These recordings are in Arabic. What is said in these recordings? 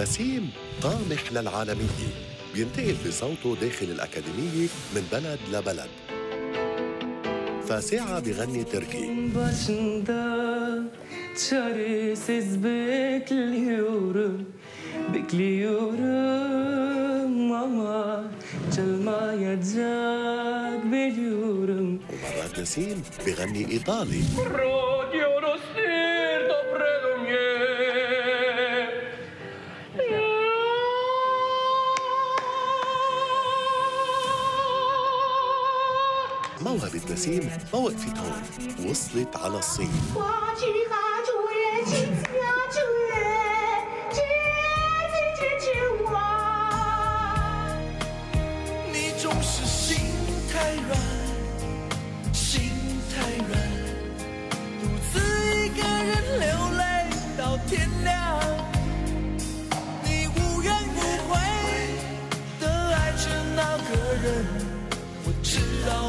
نسيم طامح للعالمية بينتقل بصوته داخل الأكاديمية من بلد لبلد. فساعة بغني تركي. başında çaresiz bekliyorum bekliyorum ama çalmayacak biliyorum ومرات نسيم بغني إيطالي. Dobre موهبة نسيم ما وقفت هون وصلت على الصين.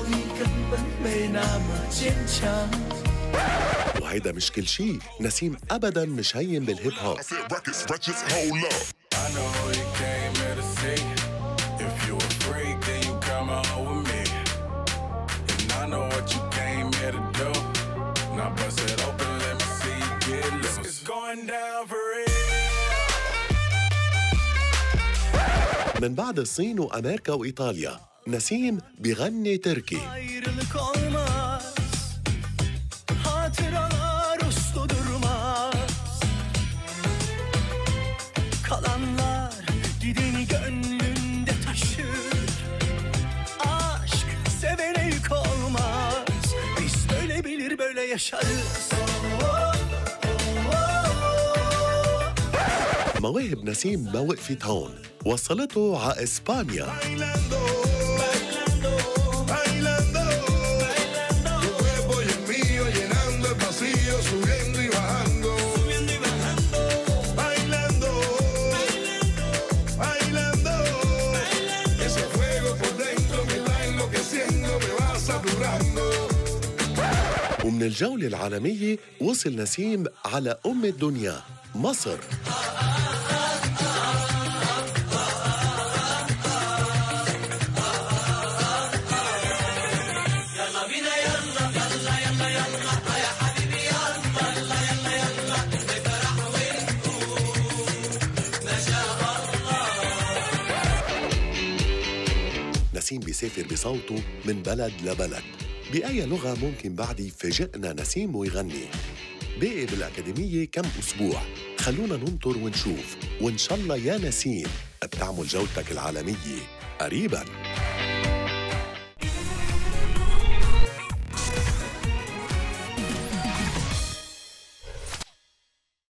道你根本没那么坚强。 وهيدا مش كل شي نسيم أبدا مش هين بالهيب هوب I said records, records, hold up. I know who you came here to see. If you a freak, then you come on with me. And I know what you came here to do. Now bust it open, let me see you get loose. It's going down for real. من بعد الصين وأمريكا وإيطاليا نسيم بغني تركي. مواهب نسيم ما وقفت هون وصلته ع إسبانيا. ومن الجولة العالمية وصل نسيم على أم الدنيا مصر. بيسافر بصوته من بلد لبلد. بأي لغة ممكن بعد يفاجئنا نسيم ويغني باقي بالأكاديمية كم أسبوع. خلونا ننطر ونشوف. وإن شاء الله يا نسيم بتعمل جولتك العالمية. قريباً.